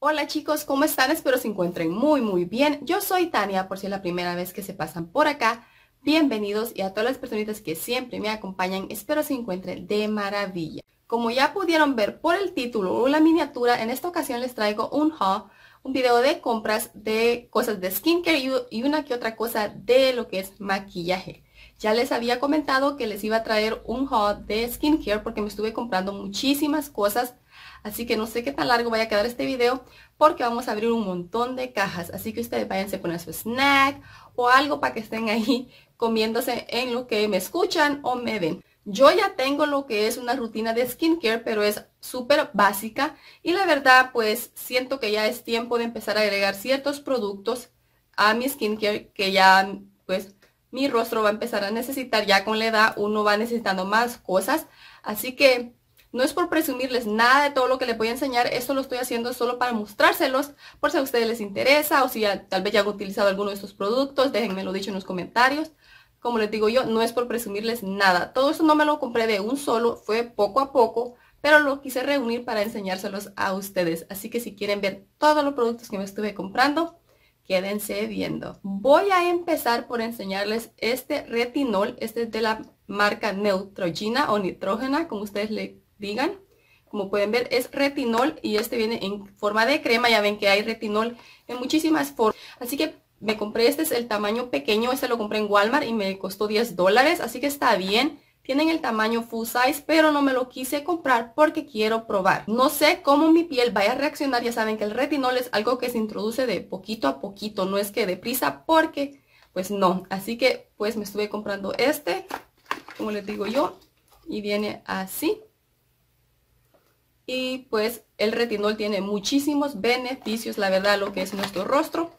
Hola chicos, ¿cómo están? Espero se encuentren muy muy bien. Yo soy Tania, por si es la primera vez que se pasan por acá. Bienvenidos y a todas las personitas que siempre me acompañan, espero se encuentren de maravilla. Como ya pudieron ver por el título o la miniatura, en esta ocasión les traigo un haul, un video de compras de cosas de skincare y una que otra cosa de lo que es maquillaje. Ya les había comentado que les iba a traer un haul de skincare porque me estuve comprando muchísimas cosas Así que no sé qué tan largo vaya a quedar este video porque vamos a abrir un montón de cajas. Así que ustedes váyanse a poner su snack o algo para que estén ahí comiéndose en lo que me escuchan o me ven. Yo ya tengo lo que es una rutina de skincare, pero es súper básica. Y la verdad, pues siento que ya es tiempo de empezar a agregar ciertos productos a mi skincare que ya, pues, mi rostro va a empezar a necesitar. Ya con la edad uno va necesitando más cosas. Así que no es por presumirles nada de todo lo que les voy a enseñar, esto lo estoy haciendo solo para mostrárselos, por si a ustedes les interesa o si tal vez ya han utilizado alguno de estos productos, déjenmelo dicho en los comentarios. Como les digo yo, no es por presumirles nada. Todo eso no me lo compré de un solo, fue poco a poco, pero lo quise reunir para enseñárselos a ustedes. Así que si quieren ver todos los productos que me estuve comprando, quédense viendo. Voy a empezar por enseñarles este retinol, este es de la marca Neutrogena o Nitrógena, como ustedes le digan. Como pueden ver es retinol y este viene en forma de crema. Ya ven que hay retinol en muchísimas formas. Así que me compré, este es el tamaño pequeño. Este lo compré en Walmart y me costó 10 dólares. Así que está bien. Tienen el tamaño full size, pero no me lo quise comprar porque quiero probar. No sé cómo mi piel vaya a reaccionar. Ya saben que el retinol es algo que se introduce de poquito a poquito. No es que deprisa porque, pues no. Así que, pues me estuve comprando este, como les digo yo. Y viene así y pues el retinol tiene muchísimos beneficios, la verdad, lo que es nuestro rostro.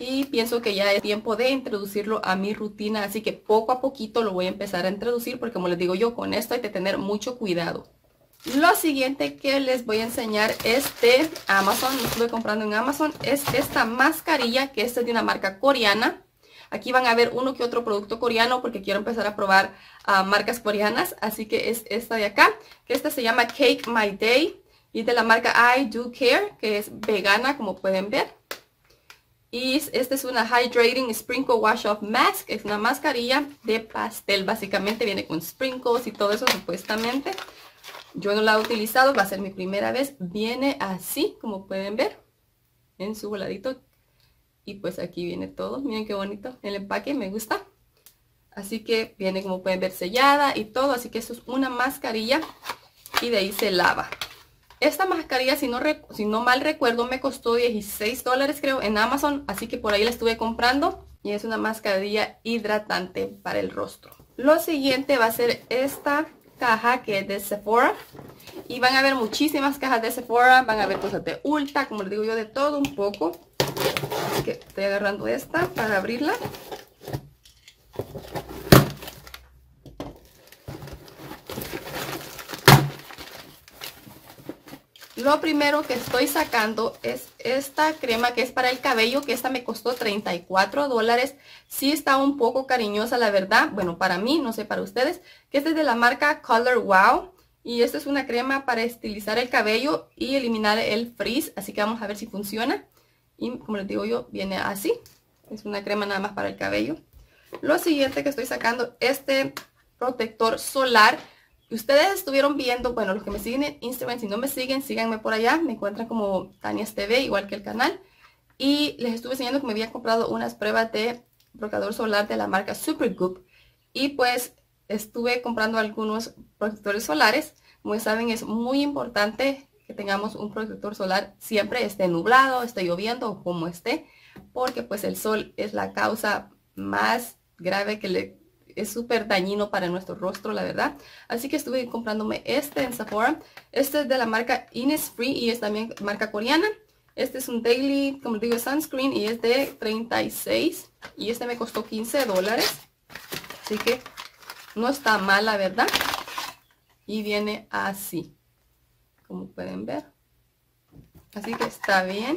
Y pienso que ya es tiempo de introducirlo a mi rutina, así que poco a poquito lo voy a empezar a introducir porque como les digo yo, con esto hay que tener mucho cuidado. Lo siguiente que les voy a enseñar es de Amazon, lo estuve comprando en Amazon, es esta mascarilla que es de una marca coreana. Aquí van a ver uno que otro producto coreano porque quiero empezar a probar ah, marcas coreanas. Así que es esta de acá, esta se llama Cake My Day. Y de la marca I Do Care, que es vegana como pueden ver. Y esta es una Hydrating Sprinkle Wash Off Mask. Es una mascarilla de pastel. Básicamente viene con sprinkles y todo eso supuestamente. Yo no la he utilizado, va a ser mi primera vez. Viene así, como pueden ver, en su voladito y pues aquí viene todo. Miren qué bonito el empaque me gusta. Así que viene como pueden ver sellada y todo así que esto es una mascarilla y de ahí se lava. Esta mascarilla si no, si no mal recuerdo me costó 16 dólares creo en Amazon así que por ahí la estuve comprando y es una mascarilla hidratante para el rostro. Lo siguiente va a ser esta caja que es de Sephora y van a ver muchísimas cajas de Sephora van a ver cosas de Ulta como les digo yo de todo un poco que estoy agarrando esta para abrirla. Lo primero que estoy sacando es esta crema que es para el cabello, que esta me costó 34 dólares. Sí está un poco cariñosa, la verdad. Bueno, para mí, no sé para ustedes. Que es de la marca Color Wow. Y esta es una crema para estilizar el cabello y eliminar el frizz. Así que vamos a ver si funciona. Y como les digo yo, viene así. Es una crema nada más para el cabello. Lo siguiente que estoy sacando, este protector solar. Ustedes estuvieron viendo, bueno, los que me siguen en Instagram, si no me siguen, síganme por allá. Me encuentran como Tanias TV, igual que el canal. Y les estuve enseñando que me había comprado unas pruebas de protector solar de la marca Supergoop. Y pues estuve comprando algunos protectores solares. Como saben, es muy importante que tengamos un protector solar siempre esté nublado, esté lloviendo como esté, porque pues el sol es la causa más grave que le es súper dañino para nuestro rostro, la verdad. Así que estuve comprándome este en Sephora. Este es de la marca Innisfree y es también marca coreana. Este es un Daily, como digo, sunscreen y es de 36. Y este me costó 15 dólares. Así que no está mal, la verdad. Y viene así como pueden ver. Así que está bien.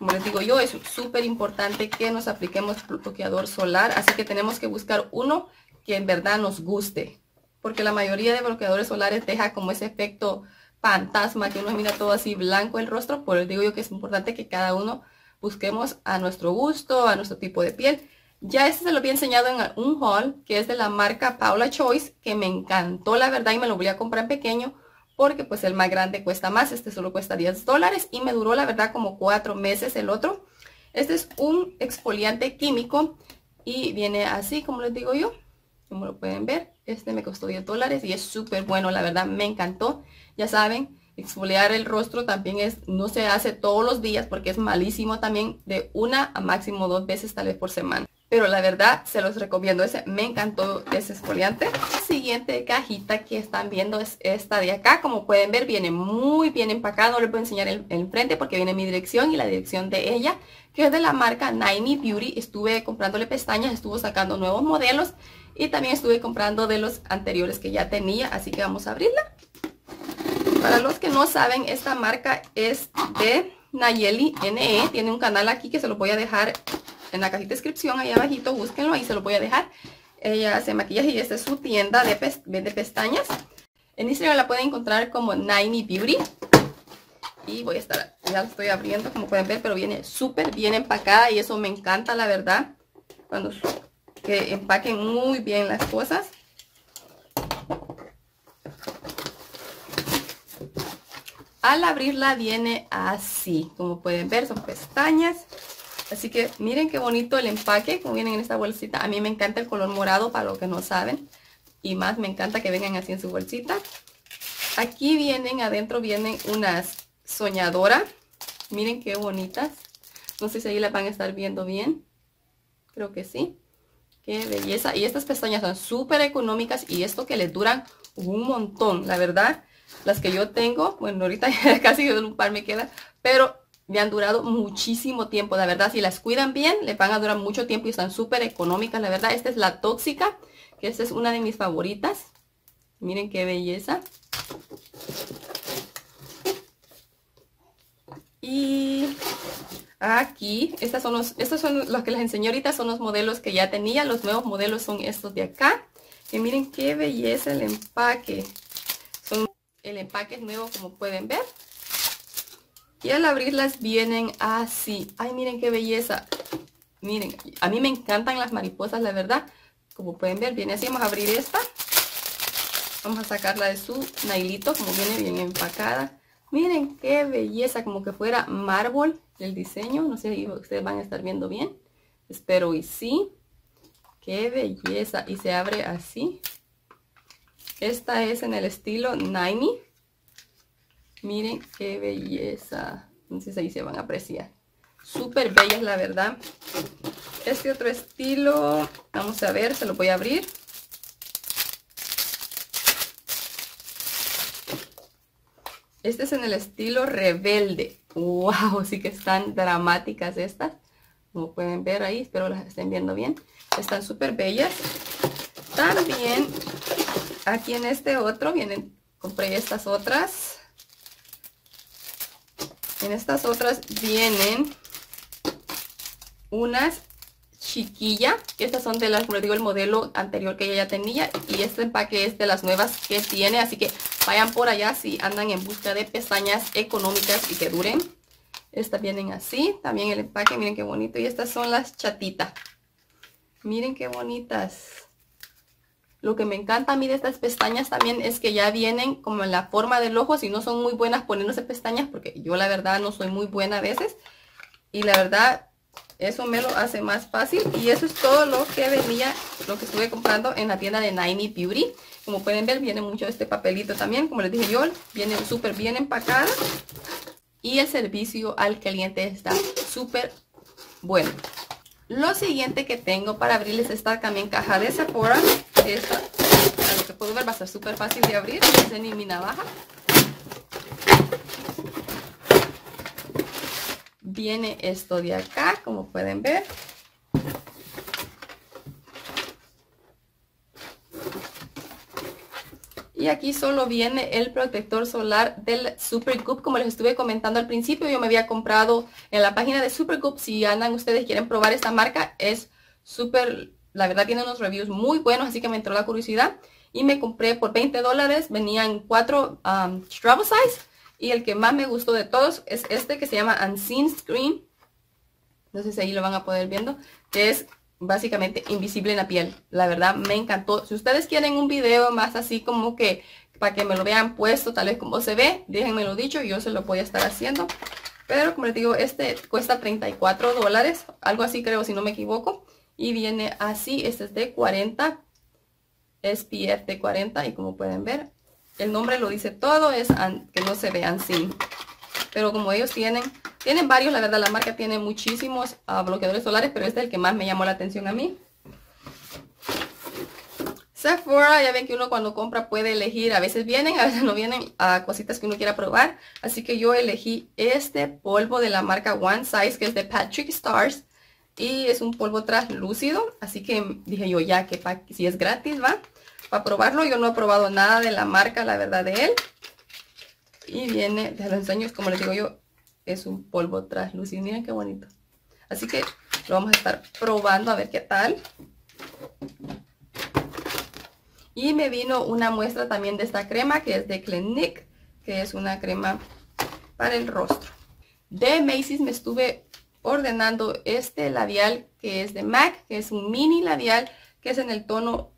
Como les digo yo, es súper importante que nos apliquemos bloqueador solar. Así que tenemos que buscar uno que en verdad nos guste. Porque la mayoría de bloqueadores solares deja como ese efecto fantasma que uno mira todo así blanco el rostro, por eso digo yo que es importante que cada uno busquemos a nuestro gusto, a nuestro tipo de piel. Ya este se lo había enseñado en un haul que es de la marca Paula Choice, que me encantó la verdad y me lo voy a comprar en pequeño porque pues el más grande cuesta más, este solo cuesta 10 dólares y me duró la verdad como 4 meses el otro. Este es un exfoliante químico y viene así como les digo yo, como lo pueden ver. Este me costó 10 dólares y es súper bueno, la verdad me encantó. Ya saben, exfoliar el rostro también es, no se hace todos los días porque es malísimo también de una a máximo dos veces tal vez por semana. Pero la verdad se los recomiendo, ese me encantó ese exfoliante. La siguiente cajita que están viendo es esta de acá. Como pueden ver viene muy bien empacado, les voy a enseñar el, el frente porque viene mi dirección y la dirección de ella. Que es de la marca Naimi Beauty. Estuve comprándole pestañas, estuvo sacando nuevos modelos. Y también estuve comprando de los anteriores que ya tenía, así que vamos a abrirla. Para los que no saben, esta marca es de Nayeli NE. Tiene un canal aquí que se lo voy a dejar en la cajita de descripción, ahí abajito, búsquenlo, ahí se lo voy a dejar. Ella hace maquillaje y esta es su tienda de, de pestañas. En Instagram la pueden encontrar como Naimi Beauty. Y voy a estar, ya lo estoy abriendo como pueden ver, pero viene súper bien empacada y eso me encanta la verdad. Cuando que empaquen muy bien las cosas. Al abrirla viene así, como pueden ver, son pestañas. Así que miren qué bonito el empaque, como vienen en esta bolsita. A mí me encanta el color morado, para los que no saben. Y más me encanta que vengan así en su bolsita. Aquí vienen, adentro vienen unas soñadoras. Miren qué bonitas. No sé si ahí las van a estar viendo bien. Creo que sí. Qué belleza. Y estas pestañas son súper económicas y esto que les duran un montón. La verdad, las que yo tengo, bueno, ahorita casi un par me queda, pero me han durado muchísimo tiempo. La verdad, si las cuidan bien, les van a durar mucho tiempo y están súper económicas. La verdad, esta es la tóxica, que esta es una de mis favoritas. Miren qué belleza. Y aquí, estas son los, estos son los que les enseñé ahorita, son los modelos que ya tenía. Los nuevos modelos son estos de acá. Y miren qué belleza el empaque. Son, el empaque es nuevo como pueden ver. Y al abrirlas vienen así. Ay, miren qué belleza. Miren, a mí me encantan las mariposas, la verdad. Como pueden ver, viene así. Vamos a abrir esta. Vamos a sacarla de su nailito, como viene bien empacada. Miren qué belleza, como que fuera mármol el diseño. No sé si ustedes van a estar viendo bien. Espero y sí. Qué belleza. Y se abre así. Esta es en el estilo 90. Miren qué belleza. Si ahí se van a apreciar. Súper bellas, la verdad. Este otro estilo, vamos a ver, se lo voy a abrir. Este es en el estilo rebelde. ¡Wow! Sí que están dramáticas estas. Como pueden ver ahí, espero las estén viendo bien. Están súper bellas. También aquí en este otro vienen, compré estas otras. En estas otras vienen unas chiquilla. Estas son de las, como les digo, el modelo anterior que ella ya tenía. Y este empaque es de las nuevas que tiene. Así que Vayan por allá si andan en busca de pestañas económicas y que duren. Estas vienen así. También el empaque, miren qué bonito. Y estas son las chatitas. Miren qué bonitas. Lo que me encanta a mí de estas pestañas también es que ya vienen como en la forma del ojo. Si no son muy buenas poniéndose pestañas, porque yo la verdad no soy muy buena a veces. Y la verdad, eso me lo hace más fácil. Y eso es todo lo que venía, lo que estuve comprando en la tienda de Ninety Beauty. Como pueden ver, viene mucho este papelito también. Como les dije yo, viene súper bien empacada. Y el servicio al cliente está súper bueno. Lo siguiente que tengo para abrirles esta también caja de Sephora. Esta, a lo que puedo ver, va a ser súper fácil de abrir. Es ni mi navaja. Viene esto de acá, como pueden ver. Y aquí solo viene el protector solar del Supergoop. Como les estuve comentando al principio, yo me había comprado en la página de Supergoop. Si andan ustedes quieren probar esta marca, es súper, la verdad tiene unos reviews muy buenos, así que me entró la curiosidad. y me compré por 20 dólares. Venían cuatro um, travel size y el que más me gustó de todos es este que se llama Unseen Screen. No sé si ahí lo van a poder viendo, que es básicamente invisible en la piel. La verdad me encantó. Si ustedes quieren un video más así como que para que me lo vean puesto tal vez como se ve, déjenmelo dicho, yo se lo voy a estar haciendo. Pero como les digo, este cuesta 34 dólares, algo así creo si no me equivoco. Y viene así, este es de 40, SPF de 40 y como pueden ver, el nombre lo dice todo, es que no se vean sin. Pero como ellos tienen, tienen varios, la verdad la marca tiene muchísimos uh, bloqueadores solares, pero este es el que más me llamó la atención a mí. Sephora, ya ven que uno cuando compra puede elegir, a veces vienen, a veces no vienen a cositas que uno quiera probar. Así que yo elegí este polvo de la marca One Size, que es de Patrick Stars. Y es un polvo translúcido, así que dije yo ya que si es gratis, va. Para probarlo, yo no he probado nada de la marca, la verdad, de él. Y viene, de los enseño, como les digo yo, es un polvo translúcido. Miren qué bonito. Así que lo vamos a estar probando a ver qué tal. Y me vino una muestra también de esta crema que es de Clinique, que es una crema para el rostro. De Macy's me estuve ordenando este labial que es de MAC, que es un mini labial que es en el tono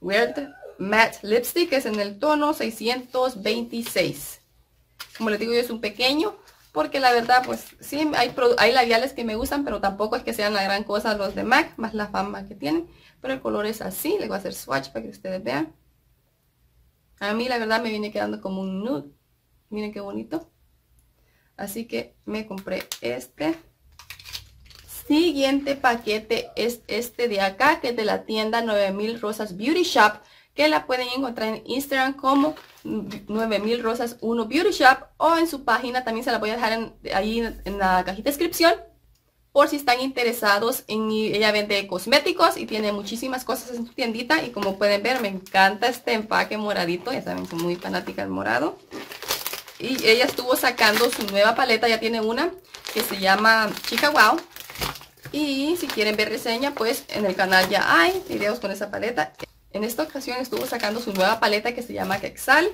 Weird Matte Lipstick, que es en el tono 626. Como les digo yo es un pequeño, porque la verdad pues sí hay, hay labiales que me gustan, pero tampoco es que sean la gran cosa los de MAC, más la fama que tienen. Pero el color es así. Le voy a hacer swatch para que ustedes vean. A mí la verdad me viene quedando como un nude. Miren qué bonito. Así que me compré este. Siguiente paquete es este de acá, que es de la tienda 9000 Rosas Beauty Shop, que la pueden encontrar en Instagram como 9000 Rosas 1 Beauty Shop o en su página, también se la voy a dejar ahí en la cajita de descripción por si están interesados en ella vende cosméticos y tiene muchísimas cosas en su tiendita y como pueden ver me encanta este empaque moradito, ya saben, soy muy fanática del morado. Y ella estuvo sacando su nueva paleta, ya tiene una que se llama Chica Wow. Y si quieren ver reseña, pues en el canal ya hay videos con esa paleta. En esta ocasión estuvo sacando su nueva paleta que se llama Quexal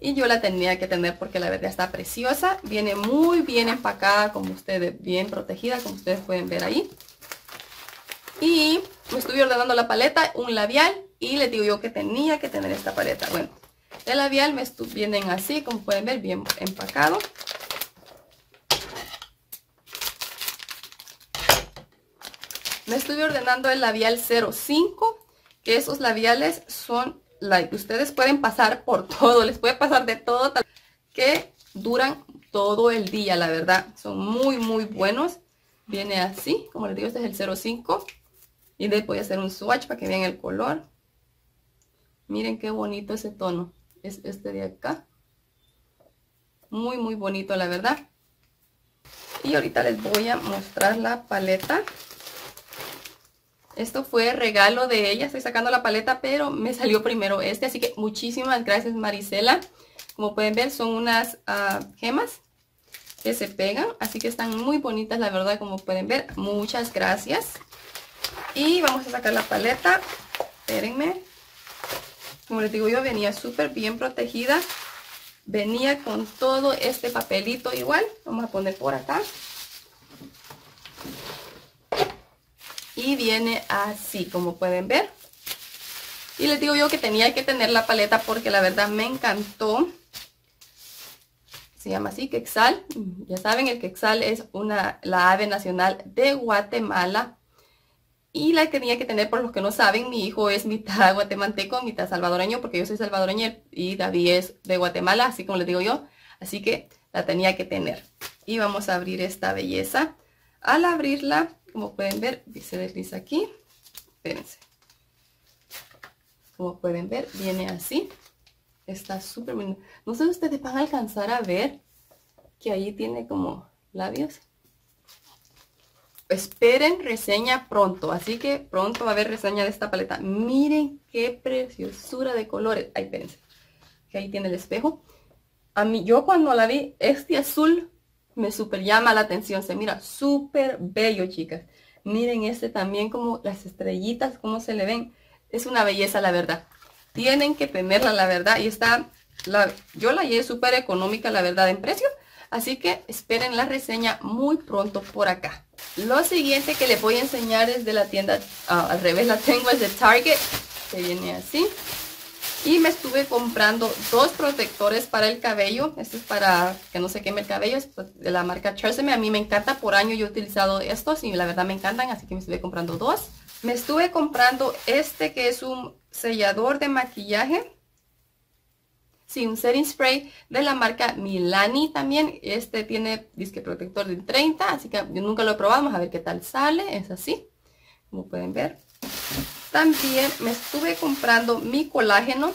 y yo la tenía que tener porque la verdad está preciosa. Viene muy bien empacada, como ustedes, bien protegida, como ustedes pueden ver ahí. Y me estuve ordenando la paleta, un labial, y les digo yo que tenía que tener esta paleta. Bueno, el labial me vienen así, como pueden ver, bien empacado. Me estuve ordenando el labial 05, que esos labiales son ustedes pueden pasar por todo, les puede pasar de todo, que duran todo el día, la verdad. Son muy, muy buenos. Viene así, como les digo, este es el 05. Y les voy a hacer un swatch para que vean el color. Miren qué bonito ese tono. Es este de acá. Muy, muy bonito, la verdad. Y ahorita les voy a mostrar la paleta. Esto fue regalo de ella. Estoy sacando la paleta, pero me salió primero este. Así que muchísimas gracias, Marisela. Como pueden ver, son unas ah, gemas que se pegan. Así que están muy bonitas, la verdad, como pueden ver. Muchas gracias. Y vamos a sacar la paleta. Espérenme. Como les digo, yo venía súper bien protegida. Venía con todo este papelito igual. Vamos a poner por acá. Y viene así como pueden ver. Y les digo yo que tenía que tener la paleta porque la verdad me encantó. Se llama así quexal. Ya saben el quexal es una la ave nacional de Guatemala. Y la tenía que tener por los que no saben mi hijo es mitad guatemalteco mitad salvadoreño porque yo soy salvadoreña y David es de Guatemala así como les digo yo. Así que la tenía que tener. Y vamos a abrir esta belleza. Al abrirla como pueden ver, se desliza aquí. Espérense. Como pueden ver, viene así. Está súper bonito. No sé si ustedes van a alcanzar a ver que ahí tiene como labios. Esperen reseña pronto. Así que pronto va a haber reseña de esta paleta. Miren qué preciosura de colores. Ay, espérense. Que ahí tiene el espejo. A mí, yo cuando la vi, este azul me super llama la atención. Se mira súper bello, chicas. Miren este también como las estrellitas, cómo se le ven. Es una belleza, la verdad. Tienen que tenerla, la verdad. Y está, la, yo la llevé súper económica, la verdad, en precio. Así que esperen la reseña muy pronto por acá. Lo siguiente que les voy a enseñar es de la tienda, ah, al revés la tengo, es de Target. Que viene así. Y me estuve comprando dos protectores para el cabello. Este es para que no se queme el cabello. Es pues, de la marca Tresemme. A mí me encanta. Por año yo he utilizado estos y la verdad me encantan. Así que me estuve comprando dos. Me estuve comprando este que es un sellador de maquillaje. Sí, un setting spray de la marca Milani también. Este tiene disque protector de 30. Así que yo nunca lo he probado. Vamos a ver qué tal sale. Es así. Como pueden ver. También me estuve comprando mi colágeno,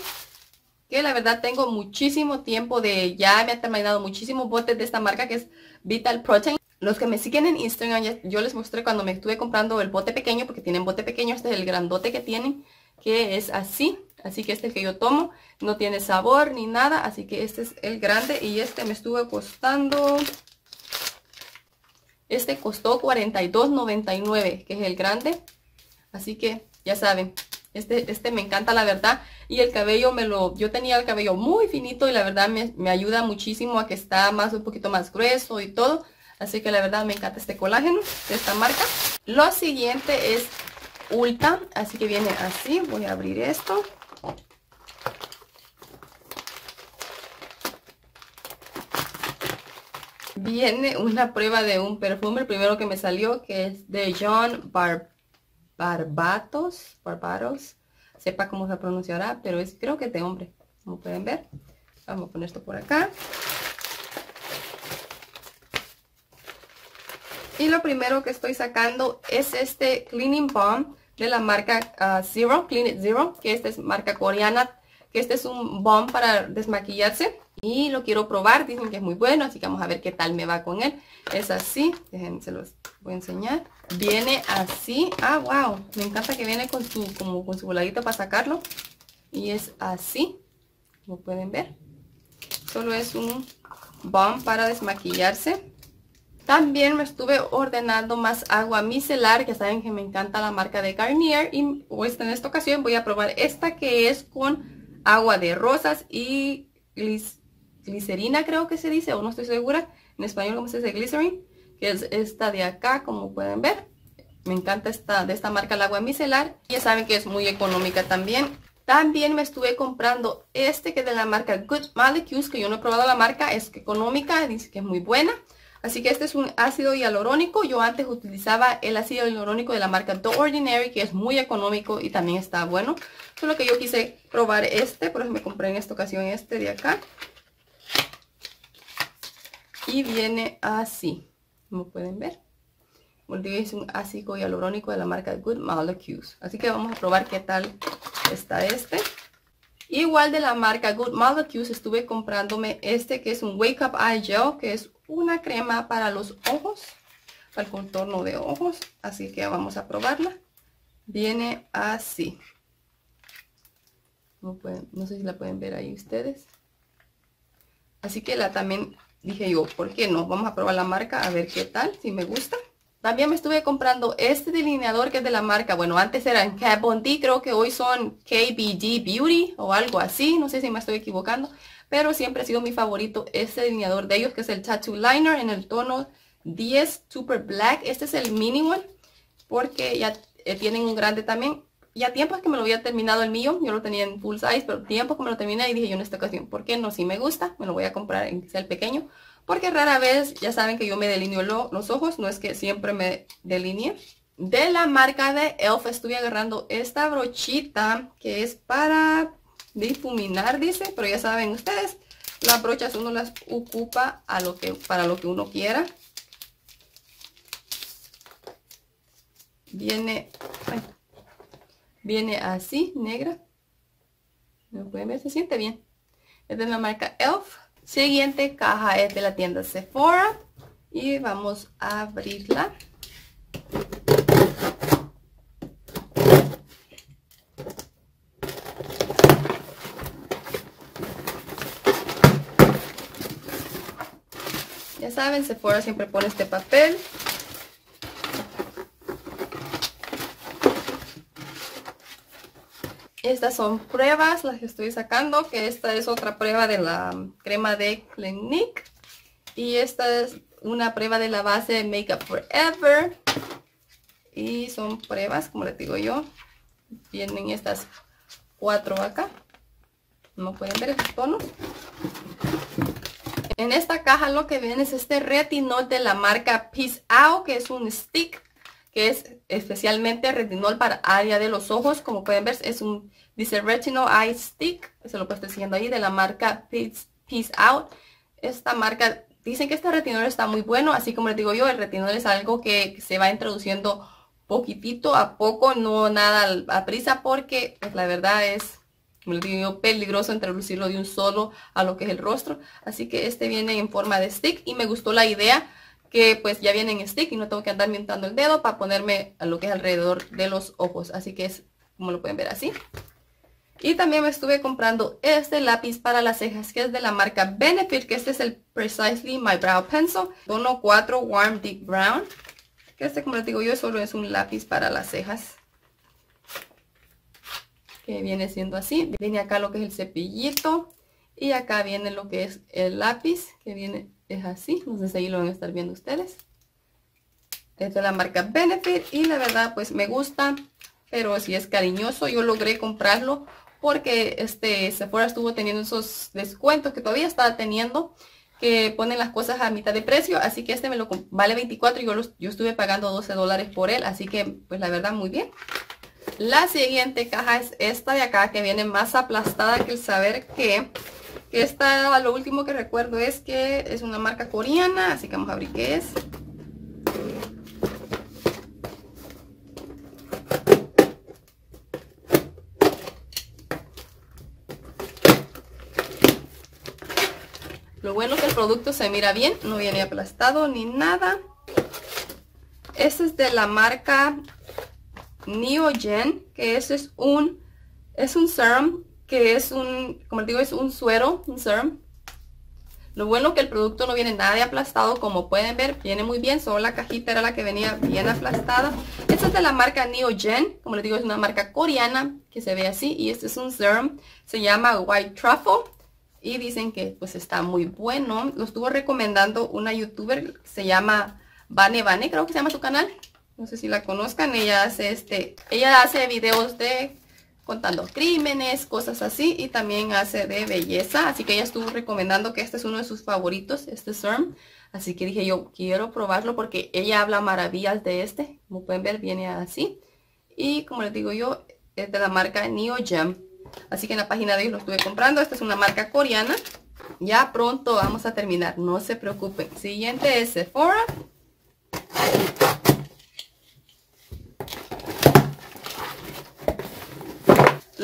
que la verdad tengo muchísimo tiempo de, ya me ha terminado muchísimos botes de esta marca que es Vital Protein. Los que me siguen en Instagram, yo les mostré cuando me estuve comprando el bote pequeño, porque tienen bote pequeño, este es el grandote que tienen, que es así. Así que este que yo tomo, no tiene sabor ni nada, así que este es el grande y este me estuvo costando... Este costó $42.99, que es el grande. Así que ya saben, este, este me encanta la verdad. Y el cabello me lo, yo tenía el cabello muy finito y la verdad me, ayuda muchísimo a que está más, un poquito más grueso y todo. Así que la verdad me encanta este colágeno de esta marca. Lo siguiente es Ulta, así que viene así. Voy a abrir esto. Viene una prueba de un perfume, el primero que me salió, que es de John Barb Barbatos, Barbados, sepa cómo se pronunciará, pero es creo que es de hombre, como pueden ver. Vamos a poner esto por acá. Y lo primero que estoy sacando es este Cleaning Balm de la marca uh, Zero, Clean It Zero, que esta es marca coreana, que este es un balm para desmaquillarse. Y lo quiero probar, dicen que es muy bueno, así que vamos a ver qué tal me va con él. Es así, déjenme, se los voy a enseñar. Viene así. Ah, wow. Me encanta que viene con su, como con su voladito para sacarlo. Y es así. Como pueden ver. Solo es un balm para desmaquillarse. También me estuve ordenando más agua micelar. Ya saben que me encanta la marca de Garnier. Y pues en esta ocasión voy a probar esta que es con agua de rosas y glicerina creo que se dice. O no estoy segura. En español como se dice glycerin que es esta de acá, como pueden ver. Me encanta esta de esta marca el agua micelar. Ya saben que es muy económica también. También me estuve comprando este que es de la marca Good Molecules, que yo no he probado la marca, es económica, dice que es muy buena. Así que este es un ácido hialurónico. Yo antes utilizaba el ácido hialurónico de la marca The Ordinary, que es muy económico y también está bueno. Solo que yo quise probar este, por eso me compré en esta ocasión este de acá. Y viene así como pueden ver. es un ácido hialurónico de la marca Good Molecules. Así que vamos a probar qué tal está este. Igual de la marca Good Molecules estuve comprándome este que es un Wake Up Eye Gel, que es una crema para los ojos, para el contorno de ojos. Así que vamos a probarla. Viene así. No, no sé si la pueden ver ahí ustedes. Así que la también dije yo, ¿por qué no? Vamos a probar la marca a ver qué tal, si me gusta. También me estuve comprando este delineador que es de la marca, bueno, antes eran Kat Von D, creo que hoy son KBD Beauty o algo así, no sé si me estoy equivocando, pero siempre ha sido mi favorito este delineador de ellos, que es el Tattoo Liner en el tono 10 Super Black. Este es el mini one, porque ya eh, tienen un grande también ya tiempo es que me lo había terminado el mío, yo lo tenía en full size, pero tiempo que me lo terminé y dije yo en esta ocasión, ¿por qué no? Si me gusta, me lo voy a comprar en el pequeño, porque rara vez, ya saben que yo me delineo los ojos, no es que siempre me delinee. De la marca de ELF estuve agarrando esta brochita que es para difuminar, dice, pero ya saben ustedes, las brochas uno las ocupa a lo que, para lo que uno quiera. Viene, Viene así, negra. ¿No pueden ver? Se siente bien. Es de la marca ELF. Siguiente caja es de la tienda Sephora. Y vamos a abrirla. Ya saben, Sephora siempre pone este papel Estas son pruebas, las que estoy sacando, que esta es otra prueba de la crema de Clinique. Y esta es una prueba de la base de Makeup Forever. Y son pruebas, como les digo yo. Vienen estas cuatro acá. No pueden ver el tono. En esta caja lo que viene es este retinol de la marca Peace Out, que es un stick, que es especialmente retinol para área de los ojos. Como pueden ver, es un, dice Retinol Eye Stick, se lo puedo estar ahí, de la marca Peace, Peace Out. Esta marca, dicen que este retinol está muy bueno, así como les digo yo, el retinol es algo que se va introduciendo poquitito a poco, no nada a prisa, porque pues, la verdad es como les digo, peligroso introducirlo de un solo a lo que es el rostro. Así que este viene en forma de stick y me gustó la idea que pues ya viene en stick y no tengo que andar mientando el dedo para ponerme a lo que es alrededor de los ojos. Así que es como lo pueden ver así. Y también me estuve comprando este lápiz para las cejas que es de la marca Benefit, que este es el Precisely My Brow Pencil, tono 4 Warm Deep Brown. Que este como les digo yo solo es un lápiz para las cejas que viene siendo así. Viene acá lo que es el cepillito y acá viene lo que es el lápiz que viene, es así. No sé si ahí lo van a estar viendo ustedes. Es la marca Benefit y la verdad pues me gusta, pero si es cariñoso. Yo logré comprarlo porque este Sephora estuvo teniendo esos descuentos que todavía estaba teniendo que ponen las cosas a mitad de precio así que este me lo vale 24 y yo, yo estuve pagando 12 dólares por él así que pues la verdad muy bien la siguiente caja es esta de acá que viene más aplastada que el saber que. Que esta, lo último que recuerdo es que es una marca coreana, así que vamos a abrir qué es. Lo bueno es que el producto se mira bien, no viene aplastado ni nada. Este es de la marca Neogen, que ese es un, es un serum, que es un, como les digo, es un suero, un serum. Lo bueno que el producto no viene nada de aplastado, como pueden ver, viene muy bien, solo la cajita era la que venía bien aplastada. Esta es de la marca Neogen, como les digo, es una marca coreana que se ve así, y este es un serum, se llama White Truffle, y dicen que pues está muy bueno. Lo estuvo recomendando una youtuber, se llama Vane Vane, creo que se llama su canal, no sé si la conozcan, ella hace este, ella hace videos de contando crímenes, cosas así, y también hace de belleza, así que ella estuvo recomendando que este es uno de sus favoritos, este SERM, así que dije yo quiero probarlo porque ella habla maravillas de este, como pueden ver viene así, y como les digo yo, es de la marca Neo Gem, así que en la página de ellos lo estuve comprando, esta es una marca coreana, ya pronto vamos a terminar, no se preocupen, siguiente es Sephora,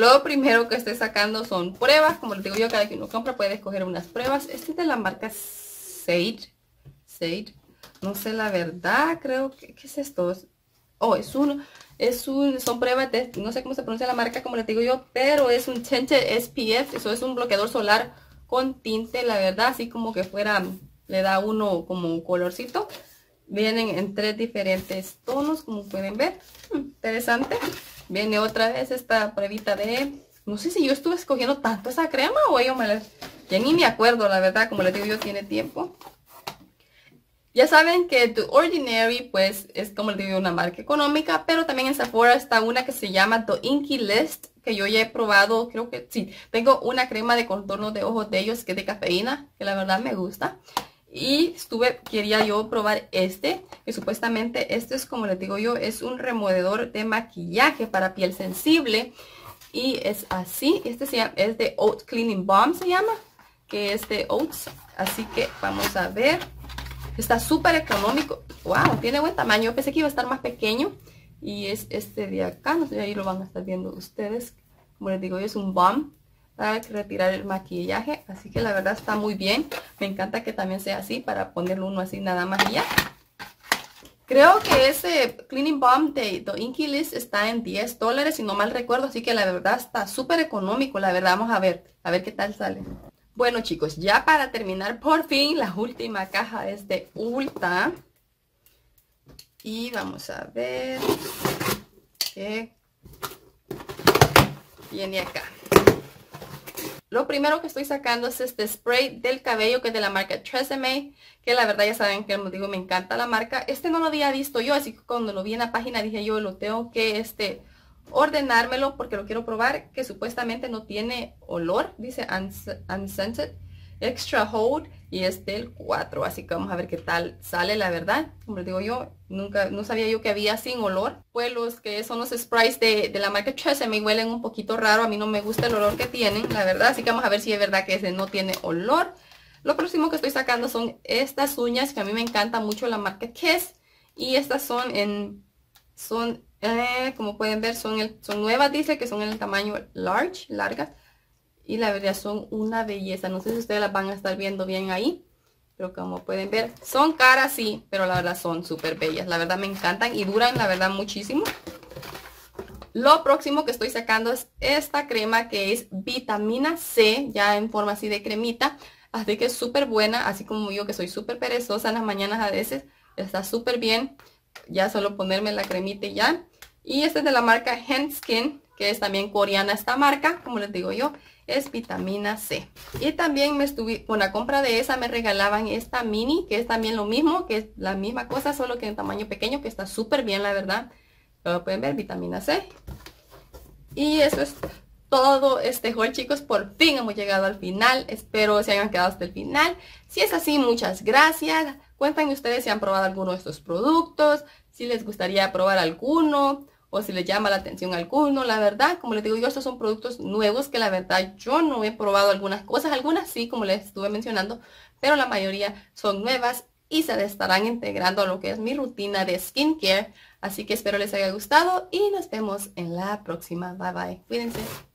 Lo primero que estoy sacando son pruebas. Como les digo yo, cada que uno compra puede escoger unas pruebas. Este es de la marca Sage. Sage. No sé la verdad, creo que... ¿Qué es esto? Oh, es un... Es un, son pruebas de, no sé cómo se pronuncia la marca, como les digo yo, pero es un tinte SPF, eso es un bloqueador solar con tinte, la verdad, así como que fuera, le da uno como un colorcito. Vienen en tres diferentes tonos, como pueden ver. Interesante. Viene otra vez esta pruebita de... No sé si yo estuve escogiendo tanto esa crema o yo me la... Ya ni me acuerdo, la verdad, como les digo yo, tiene tiempo. Ya saben que The Ordinary, pues, es como les digo, una marca económica, pero también en Sephora está una que se llama The Inky List, que yo ya he probado, creo que sí, tengo una crema de contorno de ojos de ellos que es de cafeína, que la verdad me gusta. Y estuve, quería yo probar este, que supuestamente este es como les digo yo, es un removedor de maquillaje para piel sensible. Y es así, este se llama, es de Oat Cleaning Balm se llama, que es de Oats. Así que vamos a ver. Está súper económico. Wow, tiene buen tamaño. Pensé que iba a estar más pequeño. Y es este de acá, no sé, ahí lo van a estar viendo ustedes. Como les digo, es un balm para retirar el maquillaje. Así que la verdad está muy bien. Me encanta que también sea así para ponerlo uno así nada más ya. Creo que ese Cleaning Balm de The Inky List está en 10 dólares, si no mal recuerdo. Así que la verdad está súper económico. La verdad, vamos a ver. A ver qué tal sale. Bueno chicos, ya para terminar, por fin, la última caja es de Ulta. Y vamos a ver qué viene acá. Lo primero que estoy sacando es este spray del cabello que es de la marca Tresemme, que la verdad ya saben que digo me encanta la marca. Este no lo había visto yo, así que cuando lo vi en la página dije yo lo tengo que este ordenármelo porque lo quiero probar, que supuestamente no tiene olor, dice unscented extra hold y es del 4 así que vamos a ver qué tal sale la verdad. Como les digo yo nunca no sabía yo que había sin olor. Pues los que son los sprays de, la marca Chase me huelen un poquito raro a mí no me gusta el olor que tienen la verdad. Así que vamos a ver si es verdad que ese no tiene olor. Lo próximo que estoy sacando son estas uñas que a mí me encanta mucho la marca Kiss y estas son en son eh, como pueden ver son, el, son nuevas dice que son en el tamaño large largas y la verdad son una belleza. No sé si ustedes las van a estar viendo bien ahí. Pero como pueden ver, son caras sí, pero la verdad son súper bellas. La verdad me encantan y duran la verdad muchísimo. Lo próximo que estoy sacando es esta crema que es vitamina C, ya en forma así de cremita. Así que es súper buena, así como yo que soy súper perezosa en las mañanas a veces. Está súper bien. Ya solo ponerme la cremita y ya. Y esta es de la marca Handskin, que es también coreana esta marca, como les digo yo es vitamina C. Y también me estuve, la compra de esa me regalaban esta mini, que es también lo mismo, que es la misma cosa, solo que en tamaño pequeño, que está súper bien, la verdad. Pero pueden ver, vitamina C. Y eso es todo este haul, chicos. Por fin hemos llegado al final. Espero se hayan quedado hasta el final. Si es así, muchas gracias. Cuéntenme ustedes si han probado alguno de estos productos, si les gustaría probar alguno o si les llama la atención alguno, la verdad, como les digo yo, estos son productos nuevos que la verdad yo no he probado algunas cosas, algunas sí, como les estuve mencionando, pero la mayoría son nuevas y se estarán integrando a lo que es mi rutina de skincare. Así que espero les haya gustado y nos vemos en la próxima. Bye bye. Cuídense.